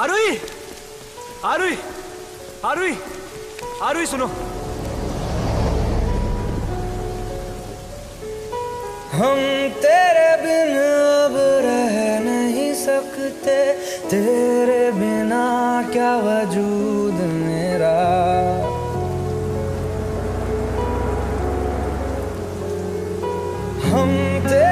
आरुई आरुई आरुई आरुई सुनो हम तेरे बिन अब रह नहीं सकते। तेरे बिना क्या वजूद मेरा? हम तेरे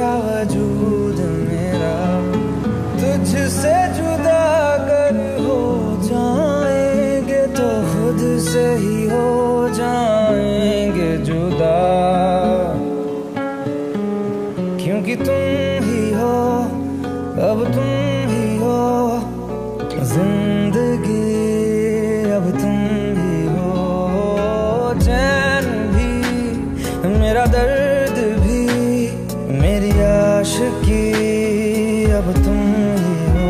क्या वजूद मेरा तुझसे जुदा कर हो जाएँगे तो खुद से ही आशिकी अब तुम ही हो।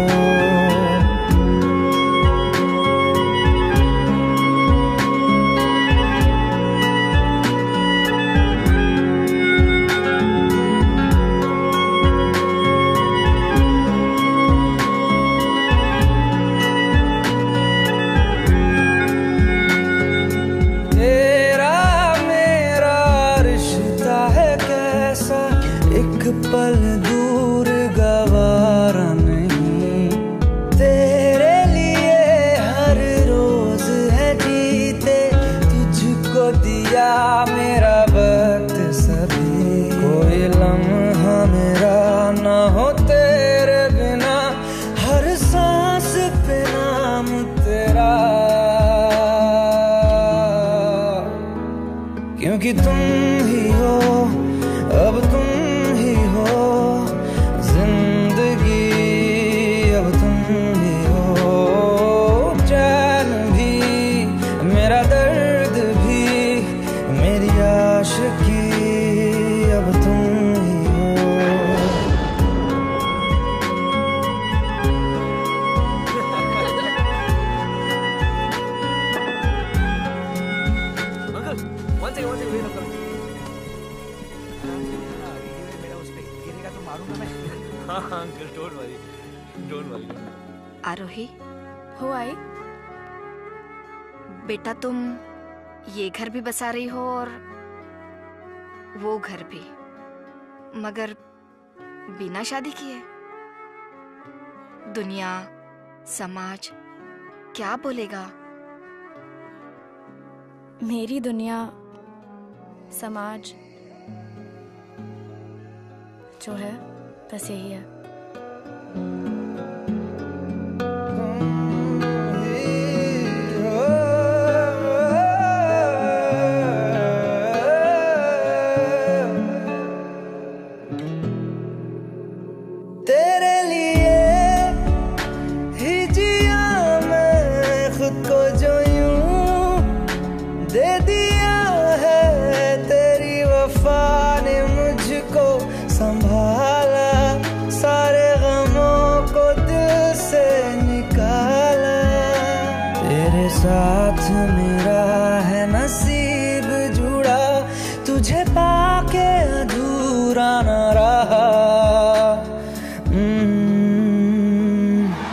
है पल तुम ही हो। अब आरोही, हो आई बेटा, तुम ये घर भी बसा रही हो और वो घर भी। मगर बिना शादी किए। दुनिया, समाज, क्या बोलेगा? मेरी दुनिया समाज जो है बस यही है। तेरे लिए खुद को जो दे दिया साथ मेरा है नसीब जुड़ा तुझे पाके अधूरा न रहा। हम्म,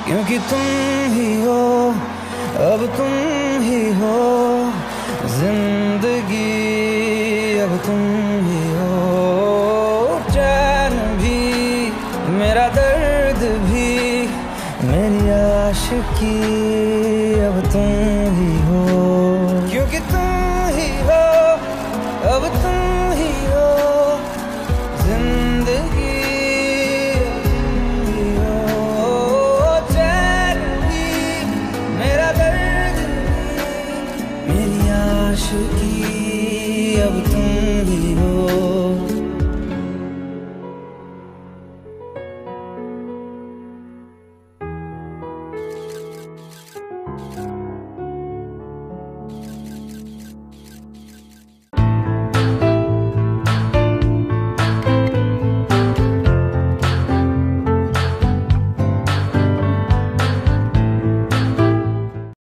क्योंकि तुम आशिकी अब तुम ही हो। क्योंकि तुम ही हो, अब तुम ही हो। ज़िंदगी हो। चैनी मेरा दर्द मेरी आशिकी अब तुम ही हो।